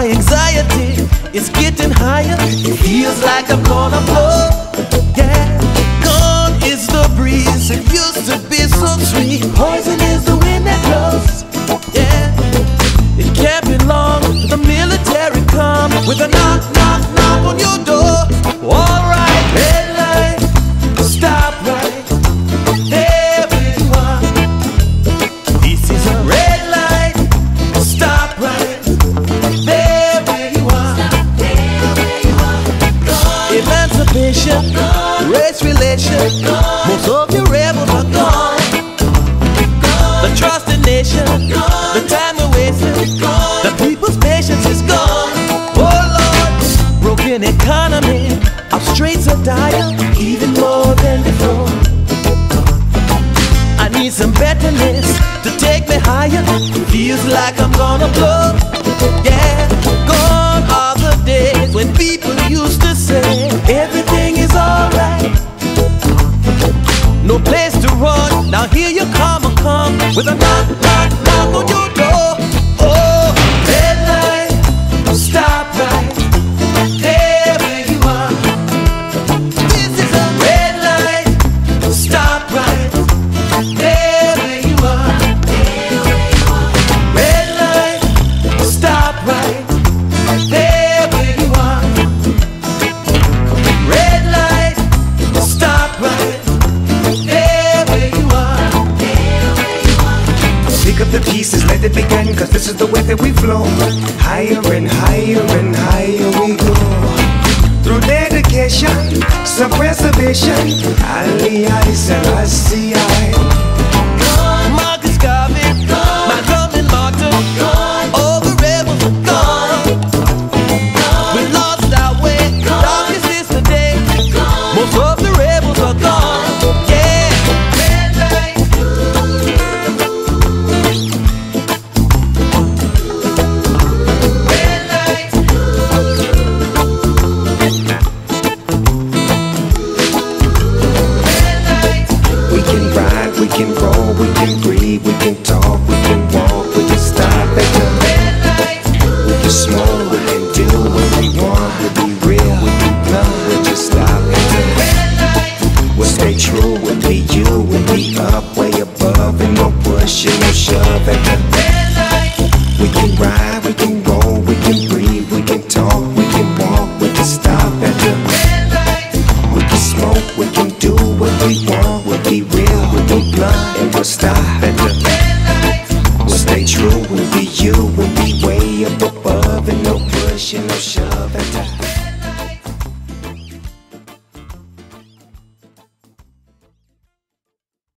My anxiety is getting higher. It feels like I'm gonna blow. Yeah, gone is the breeze. It used to be so sweet. Poison is the wind that blows. Yeah, it can't be long. The military come with a knock, knock, knock on your door. Alright, Emancipation, race relation, most of your rebels are gone. The trust in nation, the time we wasted, the people's patience is gone. Oh Lord, broken economy, our streets are dire, even more than before. I need some betterness to take me higher. Feels like I'm gonna blow. Yeah, with a knock, knock, knock on your Pick up the pieces, let it begin, cause this is the way that we flow. Higher and higher and higher we go. Through dedication, some preservation, Ali I Selassie I. Marcus Garvey, Malcolm and Martin, all the rebels are gone. We lost our way, is the day. Most of the rebels are gone. Can roll, we can breathe, we can talk, we can walk, we can stop at the Red light. We can smoke, we can do what we want, we be real, we be blunt, we just stop at the Red light. We'll stay true, we'll be you, we'll be up way above, and no push and no shove at the Red light. We can ride, we can We'll stay true, we'll be you, we'll be way up above, and no push and no the